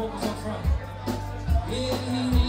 focus up front. Yeah,